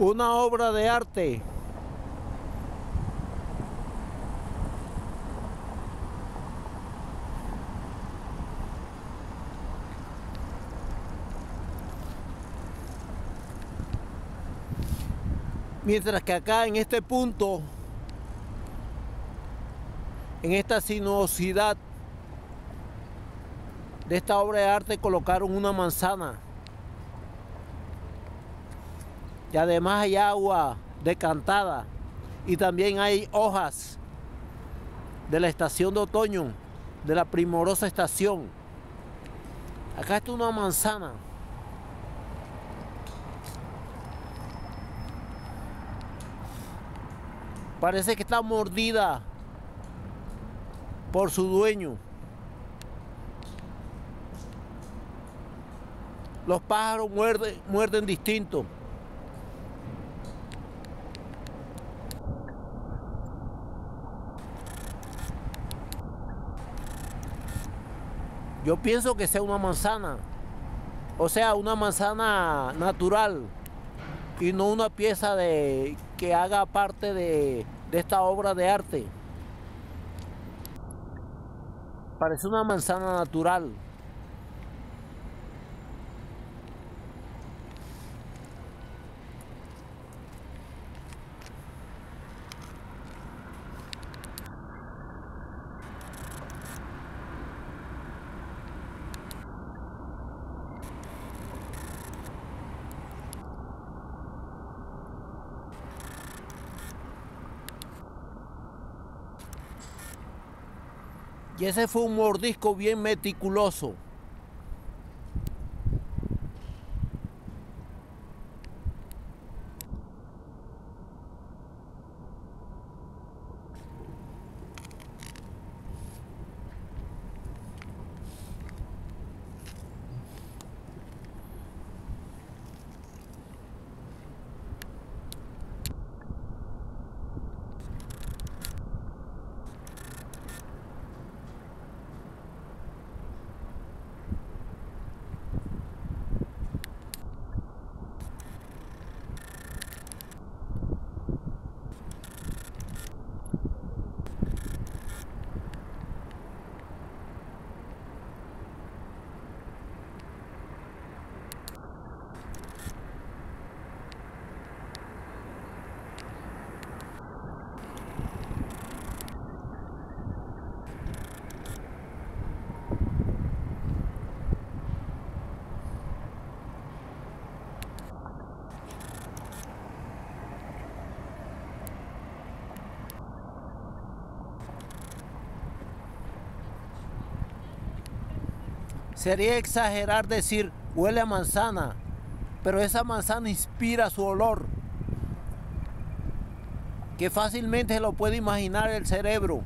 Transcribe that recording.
Una obra de arte. Mientras que acá en este punto, en esta sinuosidad de esta obra de arte colocaron una manzana. Y además hay agua decantada y también hay hojas de la estación de otoño, de la primorosa estación. Acá está una manzana. Parece que está mordida por su dueño. Los pájaros muerden, muerden distinto. Yo pienso que sea una manzana, o sea, una manzana natural y no una pieza de que haga parte de, de esta obra de arte. Parece una manzana natural. Y ese fue un mordisco bien meticuloso. Sería exagerar decir huele a manzana, pero esa manzana inspira su olor, que fácilmente se lo puede imaginar el cerebro.